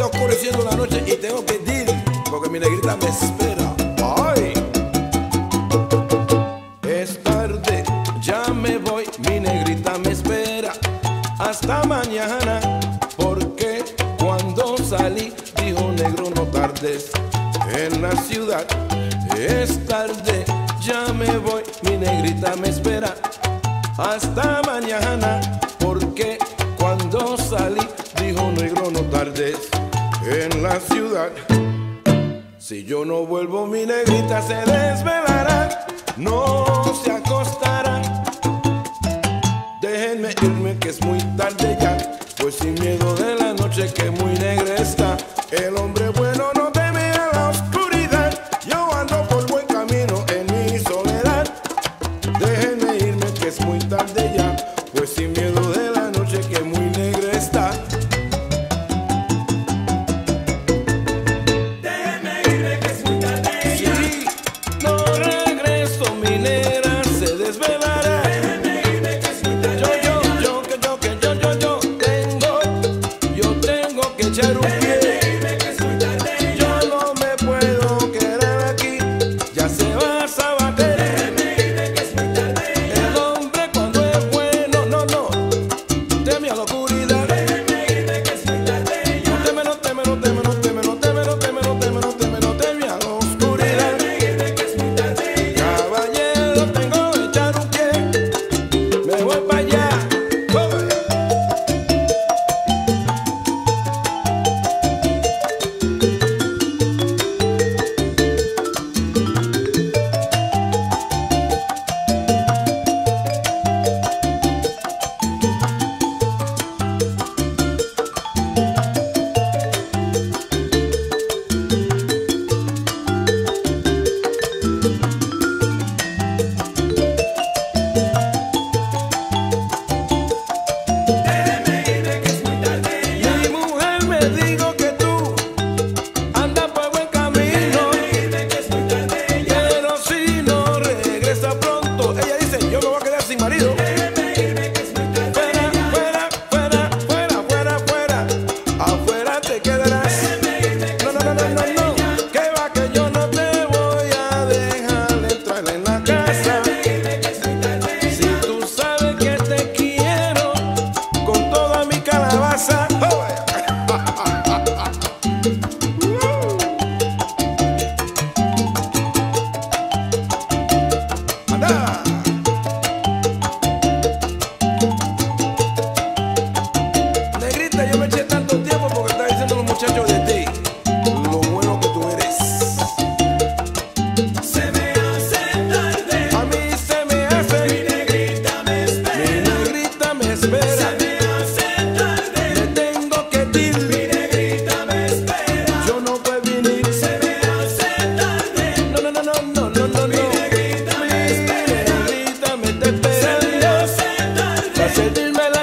está oscureciendo la noche y tengo que ir porque mi negrita me espera. ¡Ay! Es tarde, ya me voy, mi negrita me espera. Hasta mañana, porque cuando salí dijo negro no tardes en la ciudad. Es tarde, ya me voy, mi negrita me espera. Hasta mañana, porque cuando salí dijo negro no tardes en la ciudad. Si yo no vuelvo, mi negrita se desvelará, no se acostará. Déjenme irme que es muy tarde ya, pues sin miedo de la noche que muy negra. Canada. little melody.